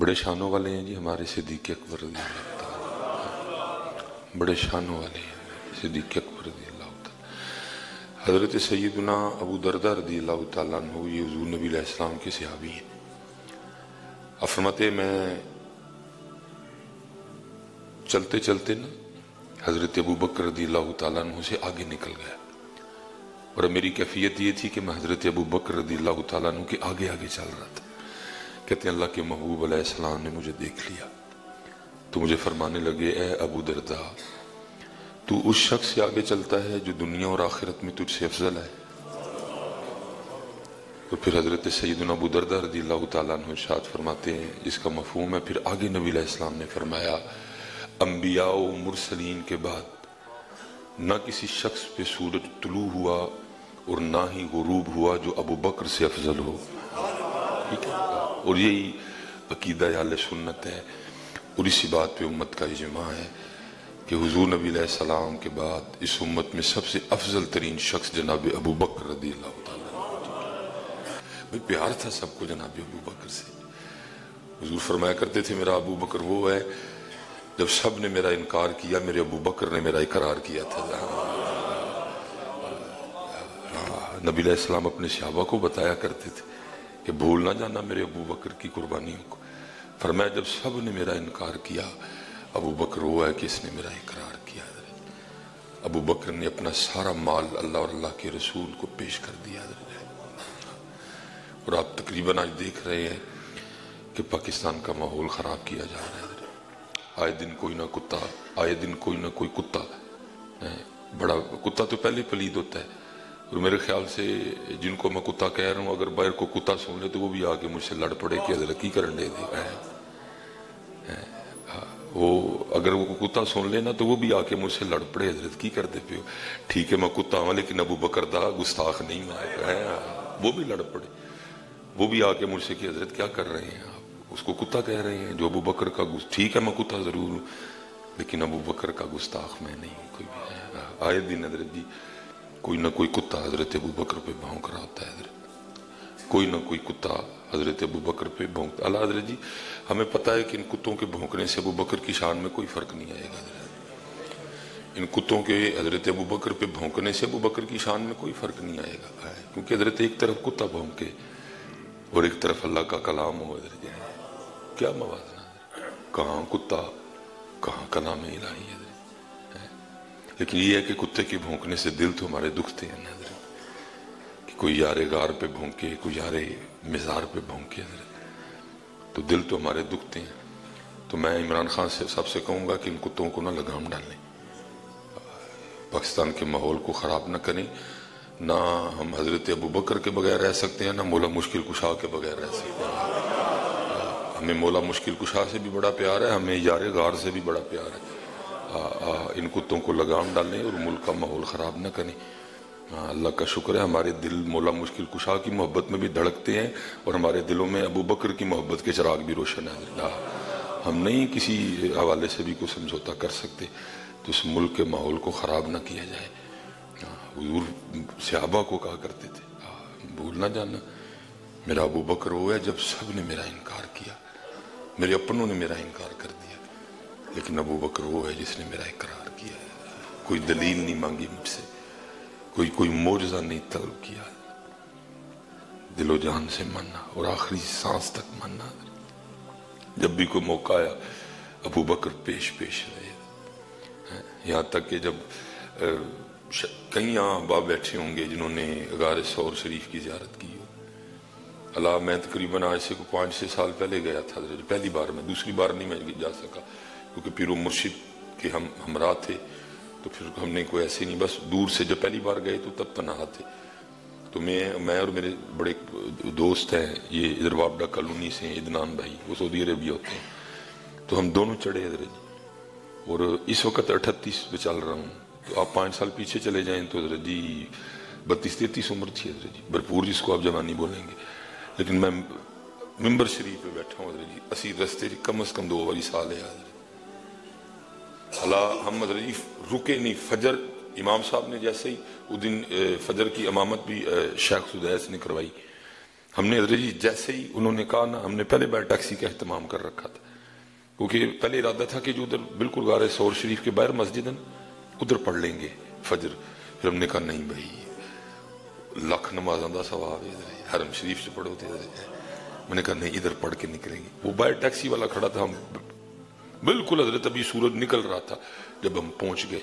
बड़े शानों वाले हैं जी, हमारे सिद्दीक अकबर। बड़े शानों वाले हैं, सिद्दीक अकबर। हज़रत सैदना अबू दरदा रदी अल्लाह अन्हु, ये हजूर नबी अलैहिस्सलाम के सहाबी हैं अफरमते मैं चलते चलते ना हज़रत अबू बकर रदी अल्लाह अन्हु से आगे निकल गया और मेरी कैफियत ये थी कि मैं हज़रत अबू बकर रदी अल्लाह अन्हु के आगे आगे चल रहा था कहते हैं, अल्लाह के महबूब अलैहिस्सलाम ने मुझे देख लिया। तो मुझे फरमाने लगे, ए अबू दरदा, तू उस शख्स से आगे चलता है जो दुनिया और आखिरत में तुझसे अफजल है? तो फिर हज़रत सैदना अबू दरदा रदी अल्लाह फरमाते हैं, जिसका मफहूम है, फिर आगे नबी अलैहिस्सलाम ने फरमाया अम्बिया मुरसलीन के बाद न किसी शख्स पे सूरज तुलू हुआ और ना ही गुरूब हुआ जो अबू बकर से अफजल हो। ठीक है। और यही अकीदा आल सुन्नत है। और इसी बात पे उम्मत का इजमा है कि हुजूर नबी सलाम के बाद इस उम्मत में सबसे अफजल तरीन शख्स जनाब अबू बकर रदी भाई, प्यार था सबको जनाब अबू बकर से। हुजूर फरमाया करते थे, मेरा अबू बकर वो है, जब सबने मेरा इनकार किया, मेरे अबू बकर ने मेरा इकरार किया था। नबी सलाम अपने शहाबा को बताया करते थे। कि भूल ना जाना मेरे अबू बकर की कुर्बानियों को। फरमाया जब सबने मेरा इनकार किया, अबू बकर वो है कि इसने मेरा इकरार किया अबू बकर ने अपना सारा माल अल्लाह और अल्लाह के रसूल को पेश कर दिया और आप तकरीबन आज देख रहे हैं कि पाकिस्तान का माहौल ख़राब किया जा रहा है। आए दिन कोई ना कुत्ता, आए दिन कोई ना कोई कुत्ता। बड़ा, कुत्ता तो पहले पलीद होता है। और मेरे ख्याल से जिनको मैं कुत्ता कह रहा हूँ, अगर बाहर को कुत्ता सुन ले तो वो भी आके मुझसे लड़ पड़े कि हज़रत की करन दे दे वो अगर वो कुत्ता सुन लेना तो वो भी आके मुझसे लड़ पड़े हज़रत की करते पे हो। ठीक है, मैं कुत्ता हूँ, लेकिन अबू बकर गुस्ताख नहीं मैं वो भी लड़ पड़े। वो भी आके मुझसे कि हज़रत क्या कर रहे हैं आप? उसको कुत्ता कह रहे हैं, जो अबू बकर का ठीक है, मैं कुत्ता ज़रूर हूँ, लेकिन अबू बकर का गुस्ताख मैं नहीं हूँ, कोई भी आए दिन हज़रत जी कोई ना कोई कुत्ता हज़रत अबू बकर पे भौंक रहा होता है हज़रत। कोई ना कोई कुत्ता हज़रत अबू बकर पे भौंकता अल्लाह हज़रत जी, हमें पता है कि इन कुत्तों के भौंकने से अबू बकर की शान में कोई फ़र्क नहीं आएगा हज़रत। इन कुत्तों के हज़रत अबू बकर पे भौंकने से अबू बकर की शान में कोई फ़र्क नहीं आएगा। क्योंकि हज़रत एक तरफ़ कुत्ता भौंके और एक तरफ़ अल्लाह का कलाम हो क्या मवाजना कहाँ कुत्ता, कहाँ कलाम इलाही है लेकिन ये है कि कुत्ते के भौंकने से दिल तो हमारे दुखते हैं ना कि कोई यारे गार पे भौंके, कोई यारे मिजार पे भौंके तो दिल तो हमारे दुखते हैं। तो मैं इमरान खान से सबसे कहूँगा कि इन कुत्तों को ना लगाम डालें। पाकिस्तान के माहौल को ख़राब ना करें। ना हम हज़रत अबू बकर के बगैर रह सकते हैं, ना मौला मुश्किल कुशा के बगैर रह सकते हैं। हमें मौला मुश्किल कुशा से भी बड़ा प्यार है, हमें यारे गार से भी बड़ा प्यार है। इन कुत्तों को लगाम डालें और मुल्क का माहौल ख़राब ना करें। अल्लाह का शुक्र है, हमारे दिल मौला मुश्किल कुशा की मोहब्बत में भी धड़कते हैं और हमारे दिलों में अबू बकर की मोहब्बत के चराग भी रोशन है। हम नहीं किसी हवाले से भी कुछ समझौता कर सकते तो इस मुल्क के माहौल को ख़राब ना किया जाए। हजूर सहाबा को कहा करते थे। भूल ना जाना, मेरा अबू बकर वो है जब सबने मेरा इनकार किया, मेरे अपनों ने मेरा इनकार कर दिया लेकिन अबू बकर वो है जिसने मेरा इकरार किया है। कोई दलील नहीं मांगी मुझसे। कोई कोई मोजा नहीं तलब किया दिलो जान से मानना और आखिरी सांस तक मानना जब भी कोई मौका आया, अबू बकर पेश पेश रहे। यहाँ तक कि जब कई अहबाब बैठे होंगे जिन्होंने गार सौर शरीफ की ज्यारत की हो। अला मैं तकरीबन आज से को पाँच छः साल पहले गया था, पहली बार में, दूसरी बार नहीं मैं जा सका। क्योंकि पीरो मुर्शिद के हम, हमरा थे तो फिर हमने कोई ऐसे नहीं, बस दूर से जब पहली बार गए तो तब तनहा थे। तो मैं मैं और मेरे बड़े दोस्त हैं, ये इधर वापडा कॉलोनी से इदनान भाई, वो सऊदी अरेबिया होते हैं। तो हम दोनों चढ़े इधर जी और इस वक्त अठतीस पे चल रहा हूँ। तो आप पाँच साल पीछे चले जाएँ तो हज़रत जी, बत्तीस तैतीस उम्र थी हज़रत जी। भरपूर जिसको आप जवानी बोलेंगे। लेकिन मैं मिम्बर शरीफ पे बैठा हूँ हज़रत जी। असी रस्ते कम अज कम दो वाली साल है हज़रत अला हम जी रुके नहीं, फजर, इमाम साहब ने जैसे ही उस दिन फजर की अमामत भी शेख सुदैस ने करवाई। हमने जी जैसे ही उन्होंने कहा ना, हमने पहले बार टैक्सी का अहतमाम कर रखा था। क्योंकि पहले इरादा था कि जो उधर बिल्कुल गारे सौर शरीफ के बाहर मस्जिद है उधर पढ़ लेंगे फजर। फिर हमने कहा, नहीं भाई, लख नमाजा का सवाब है हरम शरीफ से पढ़ो थे मैंने कहा, नहीं, इधर पढ़ के निकलेंगे। वो बाहर टैक्सी वाला खड़ा था, हम बिल्कुल हज़रत अभी सूरज निकल रहा था जब हम पहुँच गए।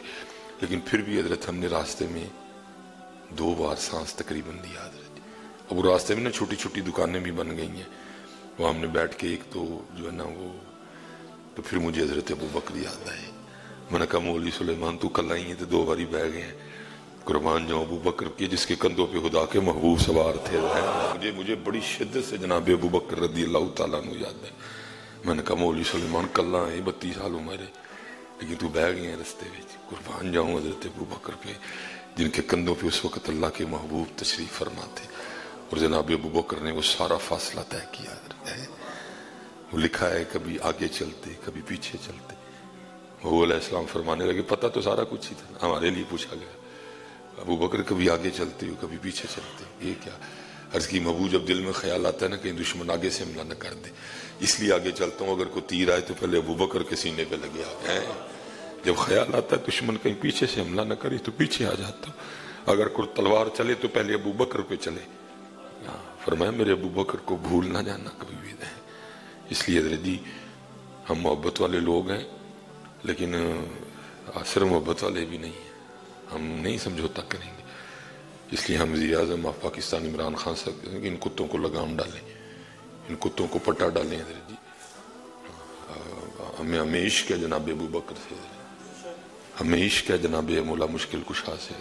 लेकिन फिर भी हज़रत, हमने रास्ते में दो बार सांस तकरीबन लिया हज़रत अब रास्ते में ना छोटी छोटी दुकानें भी बन गई हैं। वहाँ हमने बैठ के एक तो जो है ना वो तो फिर मुझे हज़रत अबू बकर याद आए। मैंने कहा, मौली सुलेमान, तू कल आई है तो दो बारी बह गए हैं। कुरबान जाऊँ अबू बकर के, जिसके कंधों पे खुदा के महबूब सवार थे। मुझे मुझे बड़ी शिद्दत से जनाब अबू बकर रदी अल्लाह तला याद है। मैंने कहा मौली सुलेमान कल आए बत्ती साल उम्र है। लेकिन तू बह गए हैं रस्ते में, कुर्बान जाऊँ हज़रत अबू बकर पे, जिनके कंधों पे उस वक्त अल्लाह के महबूब तशरीफ़ फरमाते। और जनाब अबू बकर ने वो सारा फासला तय किया, है। वो लिखा है, कभी आगे चलते, कभी पीछे चलते। इस्लाम फरमाने लगे, पता तो सारा कुछ ही था, हमारे लिए पूछा गया। अबू बकर, कभी आगे चलते हो, कभी पीछे चलते ये क्या? अर्ज़ की, महबूब, जब दिल में ख्याल आता है ना कहीं दुश्मन आगे से हमला न कर दे। इसलिए आगे चलता हूँ, अगर कोई तीर आए तो पहले अबू बकर के सीने पे लगे है जब ख्याल आता है, दुश्मन कहीं पीछे से हमला न करे तो पीछे आ जाता हूँ। अगर कोई तलवार चले तो पहले अबू बकर पे चले। फरमाया, मेरे अबू बकर को भूल ना जाना, कभी भी नहीं। इसलिए हज़रत जी, हम मोहब्बत वाले लोग हैं, लेकिन आसर मोहब्बत वाले भी नहीं हैं। हम नहीं समझौता करेंगे। इसलिए हम वजी अजम ऑफ़ पाकिस्तान इमरान खान साहब कहते हैं कि इन कुत्तों को लगाम डालें। इन कुत्तों को पट्टा डालें हज़रत जी। हमें हमें इश्क है जनाब अबू बकर से हमें इश्क है जनाब मौला मुश्किल कुशा से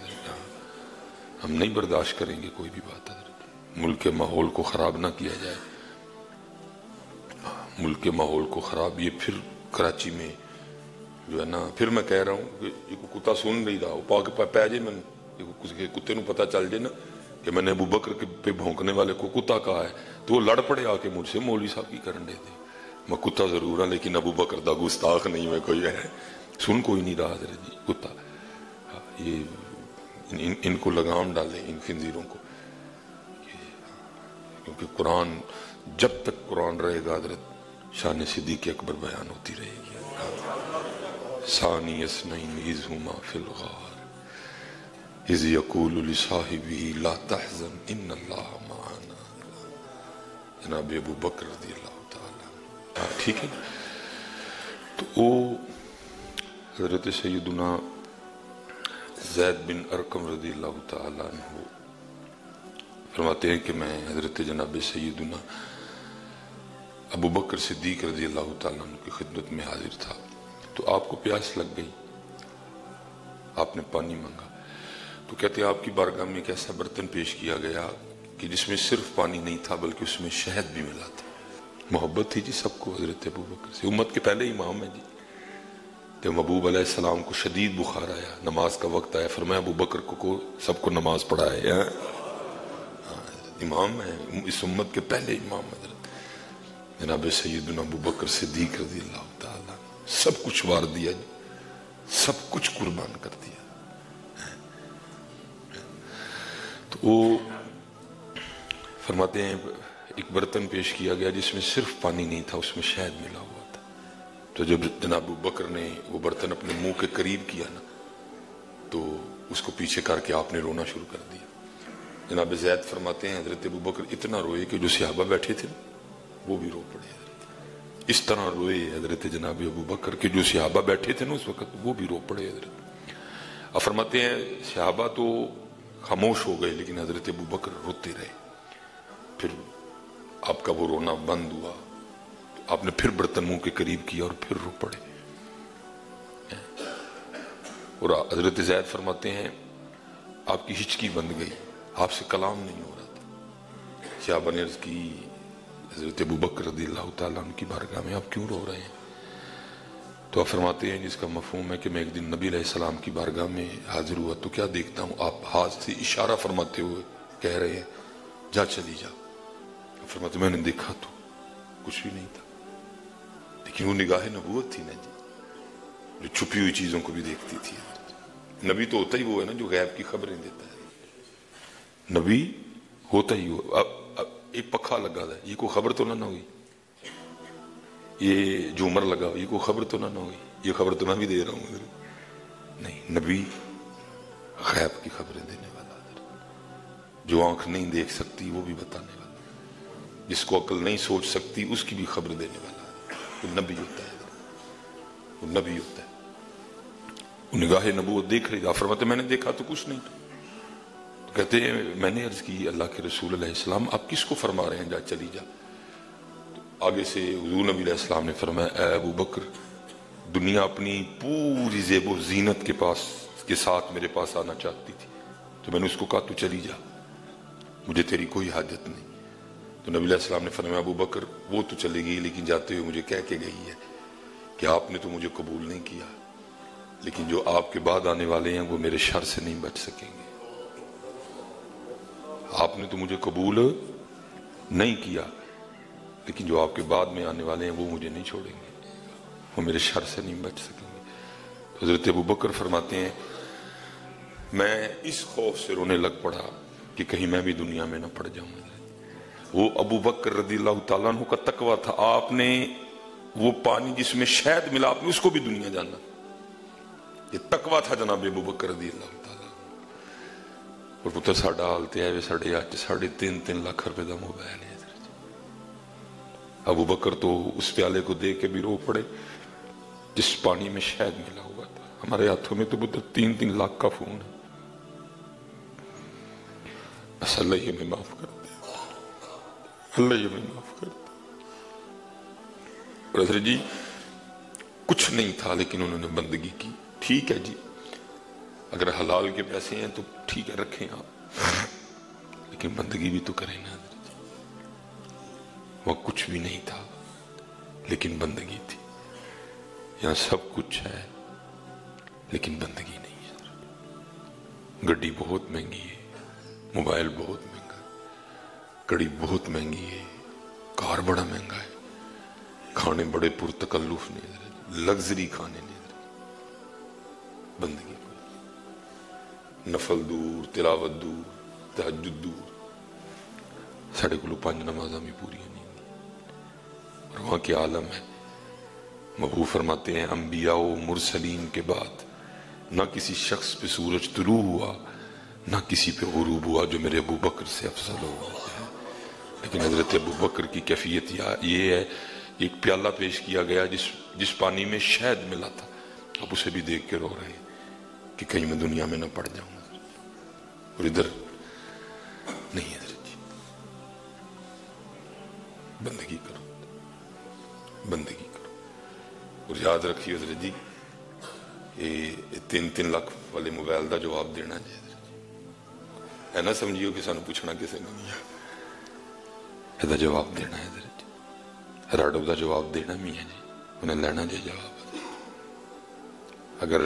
हम नहीं बर्दाश्त करेंगे कोई भी बात हज़रत मुल्क के माहौल को ख़राब ना किया जाए। मुल्क के माहौल को ख़राब, ये फिर कराची में जो है ना, फिर मैं कह रहा हूँ कि कुत्ता सुन नहीं रहा पाक पै जाए मैं कुत्ते को पता चल जाए ना कि मैंने अबू बकर के पे भौंकने वाले को कुत्ता कहा है तो वो लड़ पड़े आके मुझसे मौली साहब की करने दे मैं कुत्ता ज़रूर हाँ लेकिन अबू बकर दा गुस्ताख नहीं मैं कोई है। सुन कोई नहीं रहा जरा जी कुत्ता। हाँ, ये इन, इन, इनको लगाम डाले इन खंजीरों को। क्योंकि कुरान जब तक कुरान रहेगा हज़रत शान सिद्दीक अकबर बयान होती रहेगी। सानी इसनैन इज़ हुमा फिल गार। इज़ यकूल साहिबी ला तहजन इन अल्लाह माना जनाब अबू बकर रज़ी अल्लाह ठीक है तो वो हज़रत सैदुना जैद बिन अरकम रज़ी अल्लाह ताला फरमाते हैं कि मैं हज़रत जनाब सैदुना अबू बकर सिद्दीक रज़ी अल्लाह तु की खिदमत में हाजिर था तो आपको प्यास लग गई आपने पानी मांगा तो कहते आपकी बारगाह में एक ऐसा बर्तन पेश किया गया कि जिसमें सिर्फ़ पानी नहीं था बल्कि उसमें शहद भी मिला था। मोहब्बत थी जी सबको हज़रत अबू बकर से। उम्मत के पहले ही इमाम है जी। तो महबूब सलाम को शदीद बुखार आया नमाज़ का वक्त आया फिर मैं अबू बकर को, को सबको नमाज़ पढ़ाए हाँ, इमाम है इस उम्मत के पहले इमाम हज़रत। जनाब सैदना अबू बकर सिद्दीक रज़ी अल्लाह सब कुछ वार दिया सब कुछ कुर्बान कर दिया। तो वो फरमाते हैं, एक बर्तन पेश किया गया जिसमें सिर्फ़ पानी नहीं था, उसमें शहद मिला हुआ था। तो जब जनाब बकर ने वो बर्तन अपने मुँह के करीब किया ना तो उसको पीछे करके आपने रोना शुरू कर दिया। जनाब जैद फरमाते हैं, हज़रत अबू बकर इतना रोए कि जो सिहाबा बैठे थे, वो भी रो पड़े। इस तरह रोए हज़रत जनाब अबू बकर के जो सिहाबा बैठे थे ना उस वक्त, वो भी रो पड़े हज़रत। फरमाते हैं, सिहाबा तो खामोश हो गए, लेकिन हज़रत अबू बकर रोते रहे। फिर आपका वो रोना बंद हुआ। तो आपने फिर बर्तन मुँह के करीब किया और फिर रो पड़े। और हज़रत जैद फरमाते हैं, आपकी हिचकी बंद गई, आपसे कलाम नहीं हो रहा था। सियाबा ने की हज़रत अबू बकर रदी अल्लाह की बारगाह में आप क्यों रो रहे हैं? तो आप फरमाते हैं, जिसका मफहम है कि मैं एक दिन नबी सलाम की बारगाह में हाजिर हुआ तो क्या देखता हूँ? आप हाथ से इशारा फरमाते हुए कह रहे हैं, जा चली जा। फरमाते, मैंने देखा तो कुछ भी नहीं था। लेकिन वो निगाह नबूत थी ना जी, जो छुपी हुई चीज़ों को भी देखती थी नबी तो होता ही वो है ना, जो गैब की खबरें देता है। नबी होता ही वो। अब एक पखा लगा था, ये कोई खबर तो ना ना हुई? ये झूमर लगा ये कोई खबर तो ना ना हुई। ये खबर तो मैं भी दे रहा हूँ नहीं, नबी खैब की खबरें देने वाला जो आँख नहीं देख सकती, वो भी बताने वाला। जिसको अकल नहीं सोच सकती, उसकी भी खबर देने वाला वो नबी होता है। वो नबी होता है। निगाह नबूत देख रही फरमाते, मैंने देखा तो कुछ नहीं तो कहते हैं, मैंने अर्ज़ की, अल्लाह के रसूल इस्लाम आप किसको फरमा रहे हैं? जा, चली जा। तो आगे से हजू नबी इस्लाम ने फरमाया अबू बकर, दुनिया अपनी पूरी जेबो जीनत के पास, के साथ मेरे पास आना चाहती थी। तो मैंने उसको कहा, तू चली जा, मुझे तेरी कोई हाजत नहीं। तो नबी इस्लाम ने फरमाया, अबू बकर, वो तो चली गई लेकिन जाते हुए मुझे कह के गई है कि आपने तो मुझे कबूल नहीं किया, लेकिन जो आपके बाद आने वाले हैं, वो मेरे शर से नहीं बच सकेंगे। आपने तो मुझे कबूल नहीं किया लेकिन जो आपके बाद में आने वाले हैं, वो मुझे नहीं छोड़ेंगे। वो मेरे शर से नहीं बच सकेंगे। तो हज़रत अबू बकर फरमाते हैं, मैं इस खौफ से रोने लग पड़ा कि कहीं मैं भी दुनिया में ना पड़ जाऊँ। वो अबू बकर रदी अल्लाह का तकवा था। आपने वो पानी जिसमें शहद मिला, आपने उसको भी दुनिया जाना। ये तकवा था जनाब अबू बकर रदी और पुत्र साडा हाल तो है, साढ़े अच साढ़े तीन तीन लाख रुपए का मोबाइल है। अबू बकर तो उस प्याले को देख के भी रो पड़े, जिस पानी में शहद मिला हुआ था। हमारे हाथों में तो पुत्र तीन तीन लाख का फ़ोन है। बस अल्लाह ये मैं माफ़ कर दे। अल्लाह ये मैं माफ़ कर दे। जी, कुछ नहीं था, लेकिन उन्होंने बंदगी की। ठीक है जी, अगर हलाल के पैसे हैं तो ठीक है, रखें आप। लेकिन बंदगी भी तो करें ना। वह कुछ भी नहीं था, लेकिन बंदगी थी। यहाँ सब कुछ है, लेकिन बंदगी नहीं है। गड्डी बहुत महँगी है, मोबाइल बहुत महँगा कड़ी बहुत महँगी है, कार बड़ा महँगा है। खाने बड़े पुरतकल्लुफ ने लग्जरी खाने ने बंदगी नफल दूर, तिलावत दूर तहजुद दूर। साढ़े को पाँच नमाजा भी पूरी वहाँ के आलम है। महबू फरमाते हैं अम्बिया मुरसलीन के बाद ना किसी शख्स पे सूरज तुलू हुआ, ना किसी पे गुरूब हुआ जो मेरे अबू बकर से अफसल हो लेकिन हज़रत अबू बकर की कैफियत ये है, एक प्याला पेश किया गया जिस जिस पानी में शहद मिला था। अब उसे भी देख के रो रहे हैं कि कहीं मैं दुनिया में न पड़ जाऊँगा और इधर नहीं है बंदगी करो। बंदगी करो। और याद रखिए हज़रत जी, ये तीन तीन लाख वाले मोबाइल का जवाब देना चाहिए। है ना समझियो कि सू पूछना किसी ने नहीं जवाब देना है राडो का जवाब देना भी है जी। उन्हें लेना जी जवाब। अगर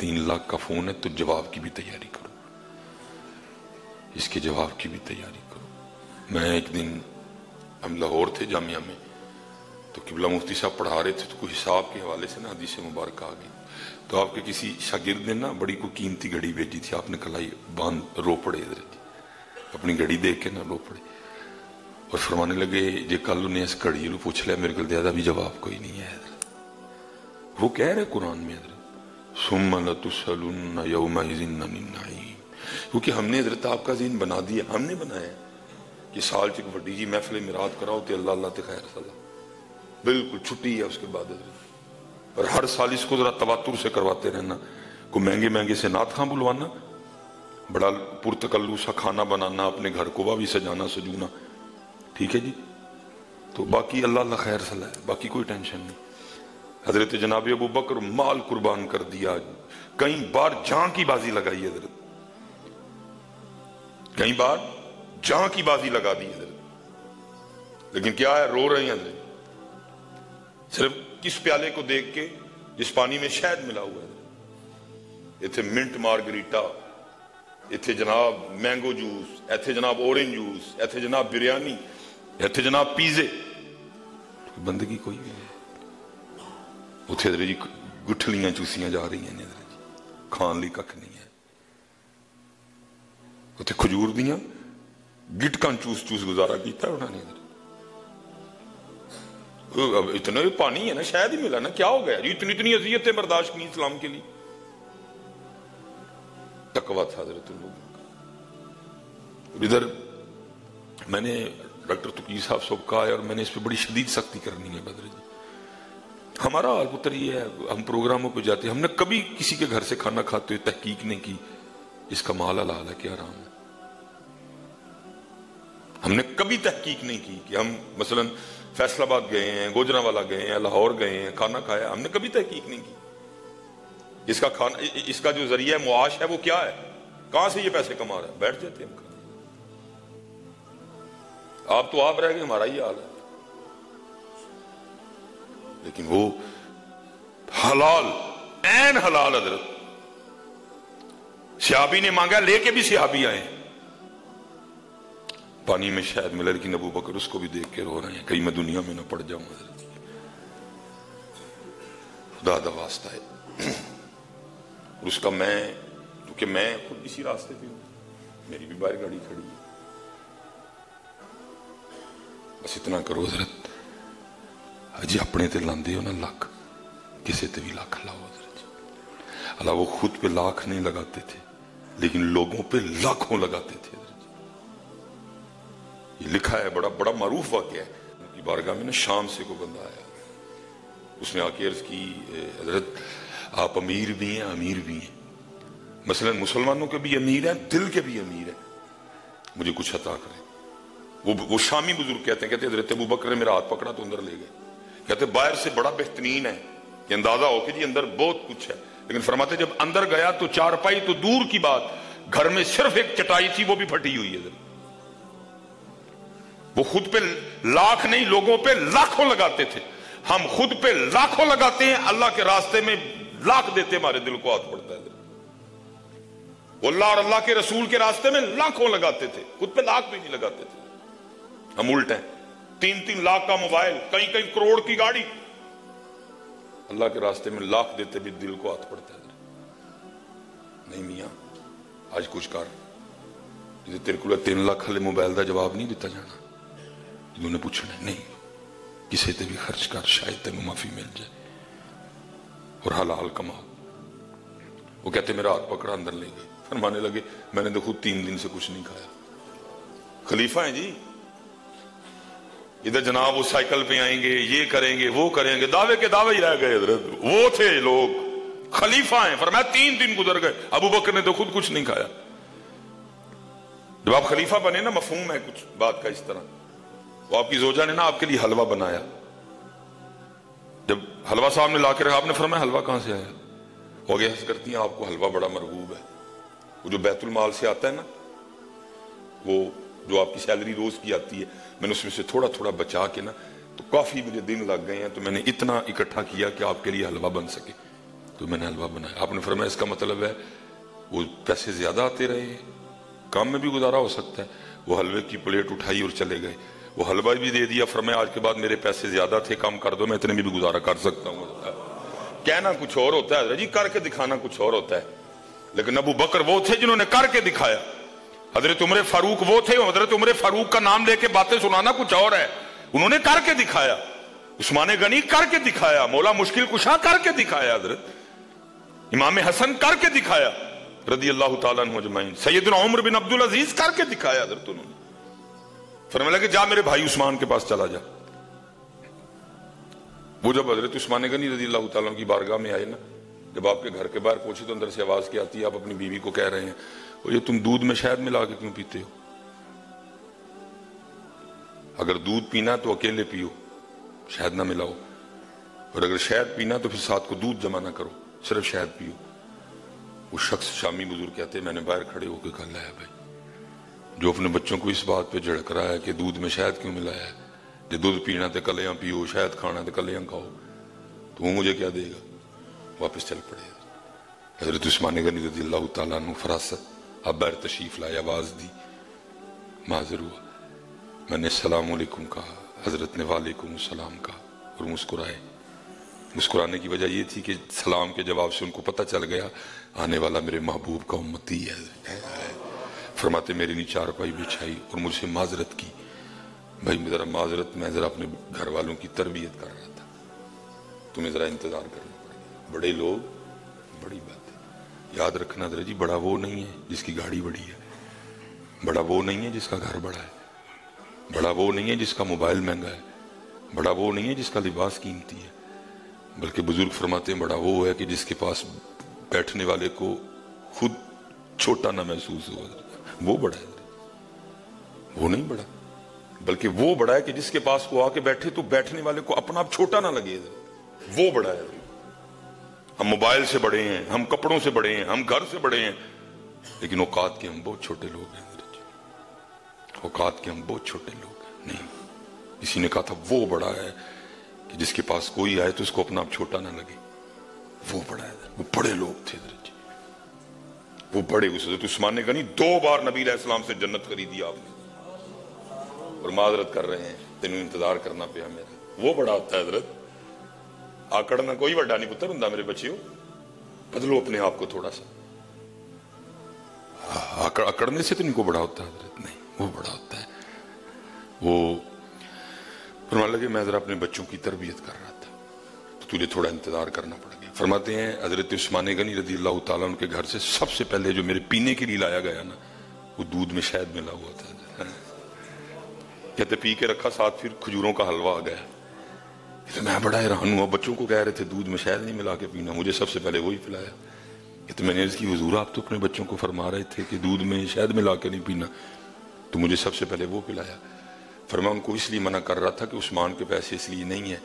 तीन लाख का फ़ोन है तो जवाब की भी तैयारी करो। इसके जवाब की भी तैयारी करो। मैं एक दिन हम लाहौर थे जामिया में। तो किबला मुफ्ती साहब पढ़ा रहे थे तो कोई हिसाब के हवाले से ना हदीस मुबारक आ गई। तो आपके किसी शागिर्द ने ना बड़ी को कीमती घड़ी भेजी थी, आपने कलाई बाँध रो पड़े इधर अपनी घड़ी देख के ना रो पड़े। और फरमाने लगे, जे कल उन्हें इस घड़ी पूछ लिया, मेरे को ज़्यादा भी जवाब कोई नहीं है वो कह रहे कुरान में सुमन क्योंकि हमने हज़रत आपका जीन बना दिया, हमने बनाया। कि साल च वड्डी जी महफिल मिराद कराओ तो अल्लाह अल्लाह खैर सला बिल्कुल छुट्टी है उसके बाद। और हर साल इसको जरा तबातुर से करवाते रहना। को महँगे महँगे से नात खां बुलवाना, बड़ा पुरतकल्लू सा खाना बनाना, अपने घर को भी सजाना, सजूना। ठीक है जी? तो बाकी अल्लाह अल्लाह खैर सला है, बाकी कोई टेंशन नहीं। हज़रत जनाब अबू बकर माल कुर्बान कर दिया। कई बार जहाँ की बाजी लगाई हज़रत। कई बार जहाँ की बाजी लगा दी हज़रत। लेकिन क्या है? रो रहे हैं हज़रत। सिर्फ़ किस प्याले को देख के जिस पानी में शहद मिला हुआ है? इतने मिंट मार्गरीटा इतने जनाब मैंगो जूस इतने जनाब ऑरेंज जूस इतने जनाब बिरयानी इतने जनाब पीजे बंदगी कोई भी नहीं उथे जी, गुठलियाँ चूसियाँ जा रही हैं खान ली कख नहीं है। उत्थे खजूर दियाँ, गिटका चूस चूस गुजारा किया उन्होंने इतना भी पानी है ना, शायद ही मिला ना, क्या हो गया इतनी इतनी अजियतें बर्दाश्त की इस्लाम के लिए। तकवा था हज़रत इधर मैंने डॉक्टर तुकीर साहब सब कहा है और मैंने इस पर बड़ी शदीद सख्ती करनी है, बदर जी। हमारा हाल पुत्र ये है, हम प्रोग्रामों पे जाते हमने कभी किसी के घर से खाना खाते हुए तहकीक नहीं की। इसका माल हलाल है क्या आराम है। हमने कभी तहकीक नहीं की कि हम, मसलन फैसलाबाद गए हैं, गोजरावाला गए हैं, लाहौर गए हैं, खाना खाया। हमने कभी तहकीक नहीं की। इसका खाना इसका जो ज़रिया मुआश है, वो क्या है? कहाँ से ये पैसे कमा रहा है? बैठ जाते हैं आप तो आप रह गए, हमारा ही हाल है। लेकिन वो हलाल एन हलाल हज़रत। सियाबी ने मांगा, लेके भी सियाबी आए पानी में शायद मिला लेकिन अबू बकर उसको भी देख के रो रहे हैं। कहीं मैं दुनिया में ना पड़ जाऊँ, हज़रत खुदा दा वास्ता है। उसका मैं, क्योंकि मैं खुद इसी रास्ते पे हूँ, मेरी भी बाहर गाड़ी खड़ी है। बस इतना करो हज़रत। अजी अपने ते लाते हो ना लख। किसी ते भी लख लाओ हज़रत अल्लाह वो खुद पे लाख नहीं लगाते थे, लेकिन लोगों पे लाखों लगाते थे। ये लिखा है, बड़ा बड़ा मारूफ वाक्य है। उनकी बारगाह में ना शाम से को बंदा आया उसने आके अर्ज़ की हज़रत, आप अमीर भी हैं, अमीर भी हैं। मसलन, मुसलमानों के भी अमीर हैं, दिल के भी अमीर हैं। मुझे कुछ अता करें। वो वो शामी बुज़ुर्ग कहते हैं, कहते हज़रत अबू बकर ने मेरा हाथ पकड़ा तो अंदर ले गए। कहते बाहर से बड़ा बेहतरीन है। कि अंदाज़ा हो कि जी अंदर बहुत कुछ है। लेकिन फरमाते, जब अंदर गया तो चार पाई तो दूर की बात। घर में सिर्फ़ एक चटाई थी, वो भी फटी हुई है वो खुद पे लाख नहीं, लोगों पे लाखों लगाते थे। हम खुद पे लाखों लगाते हैं, अल्लाह के रास्ते में लाख देते हमारे दिल को हाथ पड़ता है। अल्लाह और अल्लाह के रसूल के रास्ते में लाखों लगाते थे, खुद पे लाख भी नहीं लगाते थे। हम उल्ट तीन तीन लाख का मोबाइल कई कई करोड़ की गाड़ी। अल्लाह के रास्ते में लाख देते भी दिल को हाथ पड़ता है। नहीं मिया, आज कुछ कर। तेरे को तीन लाख वाले मोबाइल का जवाब नहीं दिता जाना। जिन्होंने पूछना नहीं किसी ते भी खर्च कर, शायद तेन माफ़ी मिल जाए। और हलाल कमाओ वो कहते, मेरा हाथ पकड़ा, अंदर ले गए। फरमाने लगे, मैंने तो खुद तीन दिन से कुछ नहीं खाया। खलीफा है जी। इधर जनाब, वो साइकिल पे आएँगे, ये करेंगे, वो करेंगे। दावे के दावे ही रह गए वो थे लोग। खलीफा हैं। फरमाया, तीन दिन गुजर गए। अबू बकर ने तो खुद कुछ नहीं खाया। जब आप खलीफा बने ना, मफहूम है कुछ बात का इस तरह। वो आपकी जोजा ने ना आपके लिए हलवा बनाया। जब हलवा साहब ने लाके रखा, आपने फरमाया, हलवा कहाँ से आया? हो गया करती हैं, आपको हलवा बड़ा मरबूब है। वो जो बैतुल माल से आता है ना, वो जो आपकी सैलरी रोज की आती है, मैंने उसमें से थोड़ा थोड़ा बचा के ना तो काफ़ी मुझे दिन लग गए हैं तो मैंने इतना इकट्ठा किया कि आपके लिए हलवा बन सके। तो मैंने हलवा बनाया। आपने फरमाया, इसका मतलब है, वो पैसे ज़्यादा आते रहे काम में भी गुजारा हो सकता है। वो हलवे की प्लेट उठाई और चले गए। वो हलवा भी दे दिया फरमाया आज के बाद मेरे पैसे ज़्यादा थे, कम कर दो, मैं इतने भी गुजारा कर सकता हूँ कहना कुछ और होता है जी, करके दिखाना कुछ और होता है। लेकिन अबू बकर वो थे जिन्होंने करके दिखाया। हज़रत उम्र फारूक वो थे हज़रत उम्र फारूक का नाम लेके बातें सुनाना कुछ और है। उन्होंने करके दिखाया। उस्मान गनी करके दिखाया, मौला मुश्किल कुशा करके दिखाया, हज़रत। इमाम हसन करके दिखाया रदी अल्लाह तजमाइन सैद उम्र बिन अब्दुल अज़ीज़ करके दिखाया, हज़रत उन्होंने। फिर मैं लगे, जा मेरे भाई उस्मान के पास चला जा। वो जब हज़रत उस्मान गनी रज़ी अल्लाह की बारगाह में आए ना, जब आपके घर के बाहर पहुँचे तो अंदर से आवाज़ क्या आती है, आप अपनी बीवी को कह रहे हैं और ये तुम दूध में शहद मिला के क्यों पीते हो? अगर दूध पीना तो अकेले पियो, शहद ना मिलाओ। और अगर शहद पीना तो फिर साथ को दूध जमा ना करो, सिर्फ़ शहद पियो। वो शख्स शामी बुज़ुर्ग कहते हैं, मैंने बाहर खड़े होकर कहा लाया भाई जो अपने बच्चों को इस बात पे झड़क रहा है कि दूध में शहद क्यों मिलाया है? जो दूध पीना तो कलियाँ पियो, शहद खाना तो कलियाँ खाओ। तो वो मुझे क्या देगा? वापस चल पड़े। हज़रत उस्मान गनी रज़ी अल्लाह तु फरासत, अब बैर तशीफ लाई आवाज़ दी। माजर हुआ। मैंने सलाम कहा, हज़रत ने वालेकुम सलाम कहा और मुस्कुराए। मुस्कुराने की वजह यह थी कि सलाम के जवाब से उनको पता चल गया, आने वाला मेरे महबूब का उम्मती है। फरमाते, मेरी नी चारपाई बिछाई और मुझसे माजरत की। भाई जरा माजरत, मैं जरा अपने घर वालों की तरबियत कर रहा था। तुम्हें जरा इंतज़ार करना पड़ेगा। बड़े लोग, बड़ी बात है। याद रखना जरा जी, बड़ा वो नहीं है जिसकी गाड़ी बड़ी है। बड़ा वो नहीं है जिसका घर बड़ा है। बड़ा वो नहीं है जिसका मोबाइल महँगा है। बड़ा वो नहीं है जिसका लिबास कीमती है। बल्कि बुज़ुर्ग फरमाते हैं, बड़ा वो है कि जिसके पास बैठने वाले को खुद छोटा ना महसूस हो वो बड़ा है। वो नहीं बड़ा। बल्कि वो बड़ा है कि जिसके पास वो आके बैठे तो बैठने वाले को अपना आप छोटा ना लगे वो बड़ा है। हम मोबाइल से बड़े हैं, हम कपड़ों से बड़े हैं, हम घर से बड़े हैं। लेकिन औकात के हम बहुत छोटे लोग हैं औकात के हम बहुत छोटे लोग हैं। नहीं। किसी ने कहा था, वो बड़ा है कि जिसके पास कोई आए तो उसको अपना आप छोटा ना लगे। वो बड़ा है। वो बड़े लोग थे वो बड़े उस उस्मान ने कहा दो बार नबी इस्लाम से जन्नत खरीदी आपने। और माजरत कर रहे हैं, तेन इंतज़ार करना पिया मेरा। वो बड़ा होता है हज़रत। आकड़ना कोई बड़ा नहीं पुत्र होंगे मेरे बच्चे बदलो अपने आप को थोड़ा सा। आकड़ अकड़ने से तो इनको बड़ा होता है नहीं, वो बड़ा होता है। वो फरमान लगे, मैं जरा अपने बच्चों की तरबियत कर रहा था तो तुझे थोड़ा इंतज़ार करना पड़ेगा फरमाते हैं, हज़रत उस्मान गनी रदी अल्लाह ताला उनके घर से, सबसे पहले जो मेरे पीने के लिए लाया गया ना, वो दूध में शहद मिला हुआ था। कहते, पी के रखा साथ, फिर खजूरों का हलवा आ गया। तो मैं बड़ा हैरान हुआ, बच्चों को कह रहे थे, दूध में शहद नहीं मिला के पीना, मुझे सबसे पहले वही पिलाया। तो मैंने इसकी, हजूर, आप तो अपने बच्चों को फरमा रहे थे कि दूध में शहद मिला के नहीं पीना तो मुझे सबसे पहले वो पिलाया। फिर मैं उनको इसलिए मना कर रहा था कि उस्मान के पैसे इसलिए नहीं है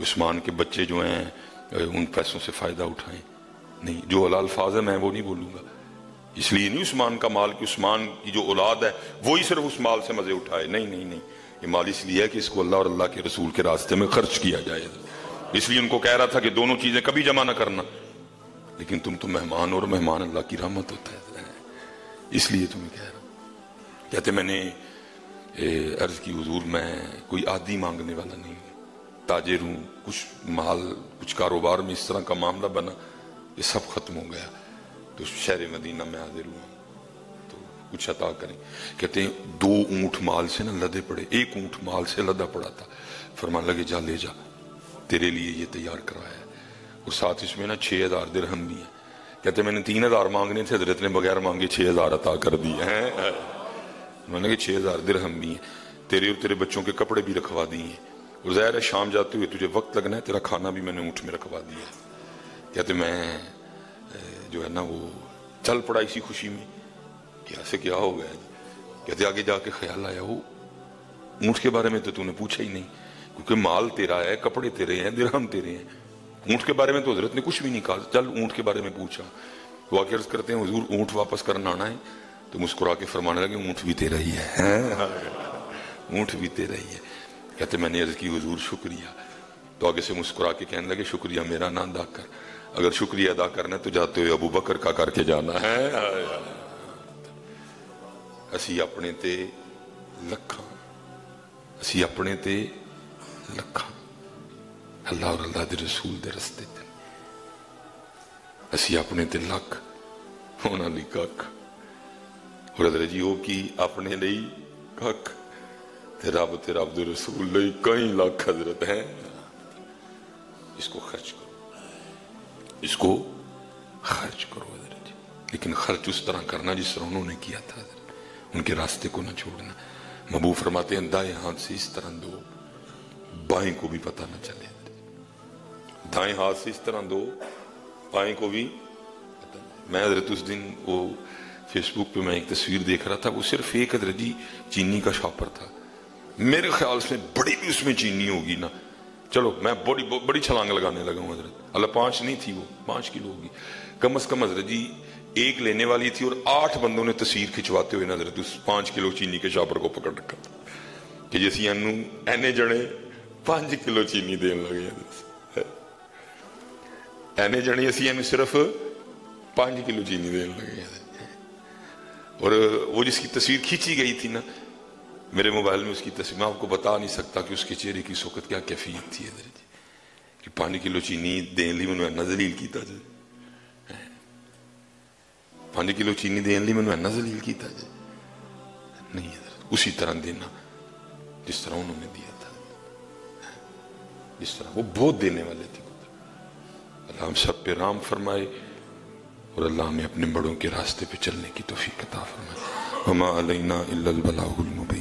उस्मान के बच्चे जो हैं उन पैसों से फ़ायदा उठाएँ। नहीं, जो अल्फाज है, मैं वो नहीं बोलूँगा। इसलिए नहीं उस्मान का माल कि उस्मान की जो औलाद है, वही सिर्फ़ उस माल से मज़े उठाए। नहीं नहीं नहीं। ये माल इसलिए है कि इसको अल्लाह और अल्लाह के रसूल के रास्ते में खर्च किया जाए। इसलिए उनको कह रहा था कि दोनों चीज़ें कभी जमा ना करना। लेकिन तुम तो मेहमान और मेहमान अल्लाह की रहमत होता है। इसलिए तुम्हें कह रहा कहते, मैंने अर्ज़ की हजूर, मैं कोई आदि मांगने वाला नहीं ताजिर हूँ कुछ माल कुछ कारोबार में इस तरह का मामला बना, ये सब खत्म हो गया। तो शहर मदीना में हाजिर हुआ। तो कुछ अता करें। कहते हैं, दो ऊँट माल से ना लदे पड़े। एक ऊँट माल से लदा पड़ा था। फरमान लगे, जा, ले जा। तेरे लिए ये तैयार करवाया और साथ इसमें ना छह हज़ार दिरहम भी हैं। कहते मैंने तीन हज़ार मांगने थे, हज़रत ने बगैर मांगे छह हज़ार अता कर दिए हैं। मैंने कहा छह हज़ार दिरहम भी हैं। तेरे और तेरे बच्चों के कपड़े भी रखवा दिए और ज़ाहिर है, शाम जाते हुए तुझे वक्त लगना है, तेरा खाना भी मैंने ऊँट में रखवा दिया। कहते मैं जो है ना, वो चल पड़ा इसी खुशी में। क्या से क्या हो गया? कहते आगे जाके ख्याल आया हो ऊँट के बारे में तो तूने पूछा ही नहीं, क्योंकि माल तेरा है, कपड़े तेरे हैं, दिरहम तेरे हैं। ऊँट के बारे में तो हज़रत ने कुछ भी नहीं कहा, चल ऊँट के बारे में पूछा। वो आके करते हैं, हजूर, ऊँट वापस करना आना है। तो मुस्कुरा के फरमाने लगे, ऊँट भी तेरा ही, है? ऊँट भी तेरा ही है। कहते मैंने अर्ज़ की हजूर शुक्रिया तो आगे से मुस्कुरा के कहने लगे शुक्रिया मेरा ना अदा कर अगर शुक्रिया अदा करना तो जाते हुए अबू बकर का करके जाना है असी अपने ते लखा असी अपने ते लखा अल्लाह और अल्लाह के रसूल के रस्ते असी अपने ते लख उन्होंने कख ब्रदर जी वो की अपने लिए कख ते रब ते रब दे रसूल कई लाख हज़रत हैं। इसको खर्च करो। इसको खर्च करो हज़रत जी। लेकिन खर्च उस तरह करना जिस तरह उन्होंने किया था उनके रास्ते को ना छोड़ना। महबूब फरमाते हैं, दाएँ हाथ से इस तरह दो। बाएँ को भी पता ना चले दाएँ हाथ से इस तरह दो, बाएँ को भी मैं हज़रत उस दिन वो फेसबुक पे मैं एक तस्वीर देख रहा था, वो सिर्फ़ एक अदरजी चीनी का शॉपर था। मेरे ख्याल से बड़ी भी उसमें चीनी होगी ना। चलो, मैं बड़ी बड़ी छलांग लगाने लगा हूँ हज़रत। अल्लाह पाँच नहीं थी वो, पाँच किलो होगी। कम अज कम हज़रत जी, एक लेने वाली थी और आठ बंदों ने तस्वीर खिंचवाते हुए नजरत उस पाँच किलो चीनी के शॉपर को पकड़ रखा। था कि जैसी एनू एने जने पाँच किलो चीनी देने लगे एने जने असि सिर्फ़ पाँच किलो चीनी देने लगे और वो जिसकी तस्वीर खींची गई थी ना मेरे मोबाइल में उसकी तस्वीर, मैं आपको बता नहीं सकता कि उसके चेहरे की शोकत क्या कैफियत थी इधर कि। पानी की लोची नींद देन ली मैंने नजलील किया जे। पानी की लोची नींद देन ली मैंने नजलील किया जे। नहीं इधर उसी तरह देना, जिस तरह उन्होंने दिया था। जिस तरह, वो बहुत देने वाले थे अल्लाह हम सब पे राम फरमाए और अल्लाह हमें अपने बड़ों के रास्ते पे चलने की तोफीकता फरमाए। हमा अलना बलाबी